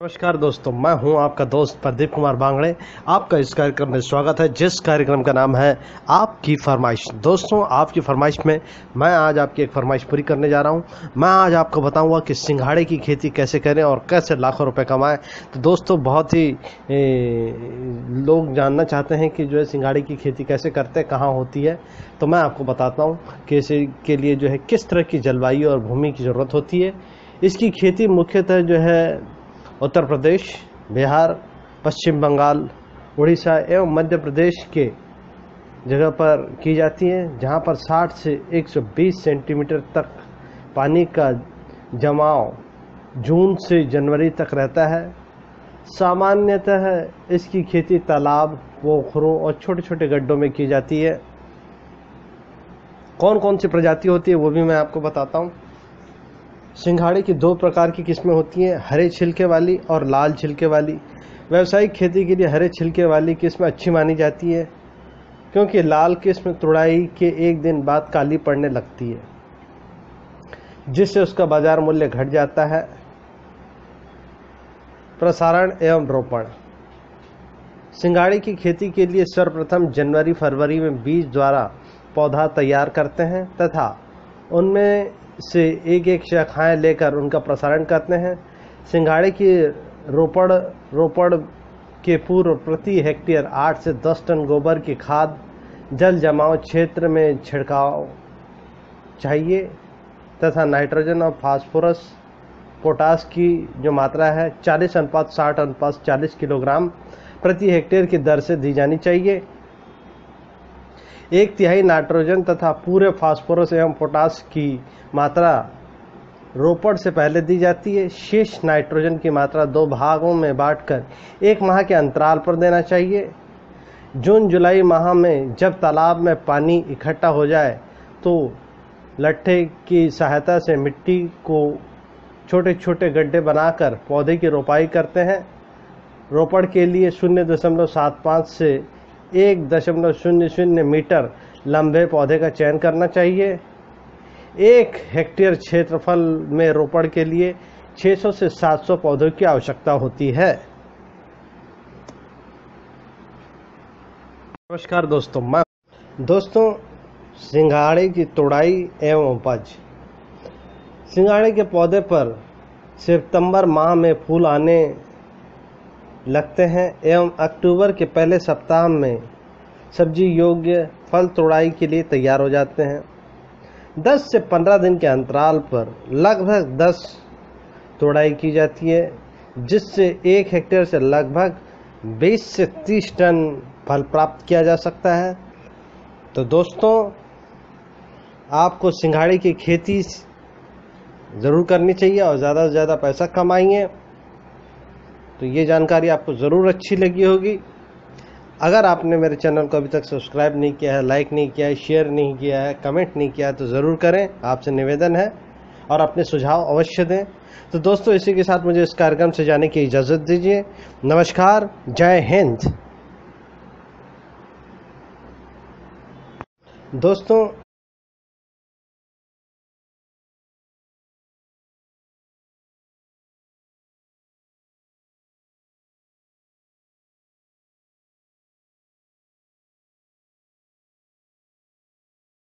नमस्कार दोस्तों मैं हूँ आपका दोस्त प्रदीप कुमार बांगड़े। आपका इस कार्यक्रम में स्वागत है जिस कार्यक्रम का नाम है आपकी फरमाइश। दोस्तों आपकी फरमाइश में मैं आज आपकी एक फरमाइश पूरी करने जा रहा हूँ। मैं आज आपको बताऊँगा कि सिंघाड़े की खेती कैसे करें और कैसे लाखों रुपए कमाएँ। तो दोस्तों बहुत ही ए, लोग जानना चाहते हैं कि जो है सिंघाड़े की खेती कैसे करते हैं कहाँ होती है। तो मैं आपको बताता हूँ कि इसके लिए जो है किस तरह की जलवायु और भूमि की ज़रूरत होती है। इसकी खेती मुख्यतः जो है उत्तर प्रदेश, बिहार, पश्चिम बंगाल, उड़ीसा एवं मध्य प्रदेश के जगह पर की जाती है, जहाँ पर 60 से 120 सेंटीमीटर तक पानी का जमाव जून से जनवरी तक रहता है। सामान्यतः इसकी खेती तालाब, पोखरों और छोटे छोटे गड्ढों में की जाती है। कौन कौन सी प्रजाति होती है वो भी मैं आपको बताता हूँ। सिंघाड़े की दो प्रकार की किस्में होती हैं, हरे छिलके वाली और लाल छिलके वाली। व्यावसायिक खेती के लिए हरे छिलके वाली किस्म अच्छी मानी जाती है, क्योंकि लाल किस्म तुड़ाई के एक दिन बाद काली पड़ने लगती है, जिससे उसका बाज़ार मूल्य घट जाता है। प्रसारण एवं रोपण। सिंगाड़े की खेती के लिए सर्वप्रथम जनवरी फरवरी में बीज द्वारा पौधा तैयार करते हैं तथा उनमें से एक एक शाखाएँ लेकर उनका प्रसारण करते हैं। सिंघाड़े की रोपड़ रोपड़ के पूर्व प्रति हेक्टेयर आठ से 10 टन गोबर की खाद, जल जमाव क्षेत्र में छिड़काव चाहिए तथा नाइट्रोजन और फास्फोरस, पोटास की जो मात्रा है 40 अनुपात 60 अनुपात 40 किलोग्राम प्रति हेक्टेयर की दर से दी जानी चाहिए। एक तिहाई नाइट्रोजन तथा पूरे फास्फोरस एवं पोटास की मात्रा रोपड़ से पहले दी जाती है। शेष नाइट्रोजन की मात्रा दो भागों में बांटकर एक माह के अंतराल पर देना चाहिए। जून जुलाई माह में जब तालाब में पानी इकट्ठा हो जाए तो लट्ठे की सहायता से मिट्टी को छोटे छोटे गड्ढे बनाकर पौधे की रोपाई करते हैं। रोपड़ के लिए शून्य दशमलव सात पाँच से एक दशमलव शून्य शून्य मीटर लंबे पौधे का चयन करना चाहिए। एक हेक्टेयर क्षेत्रफल में रोपण के लिए 600 से 700 पौधों की आवश्यकता होती है। नमस्कार दोस्तों, मैं दोस्तों, सिंघाड़े की तोड़ाई एवं उपज। सिंघाड़े के पौधे पर सितंबर माह में फूल आने लगते हैं एवं अक्टूबर के पहले सप्ताह में सब्ज़ी योग्य फल तोड़ाई के लिए तैयार हो जाते हैं। 10 से 15 दिन के अंतराल पर लगभग 10 तोड़ाई की जाती है, जिससे एक हेक्टेयर से लगभग 20 से 30 टन फल प्राप्त किया जा सकता है। तो दोस्तों, आपको सिंघाड़े की खेती ज़रूर करनी चाहिए और ज़्यादा से ज़्यादा पैसा कमाइए। तो ये जानकारी आपको ज़रूर अच्छी लगी होगी। अगर आपने मेरे चैनल को अभी तक सब्सक्राइब नहीं किया है, लाइक नहीं किया है, शेयर नहीं किया है, कमेंट नहीं किया है तो ज़रूर करें। आपसे निवेदन है और अपने सुझाव अवश्य दें। तो दोस्तों, इसी के साथ मुझे इस कार्यक्रम से जाने की इजाज़त दीजिए। नमस्कार, जय हिंद। दोस्तों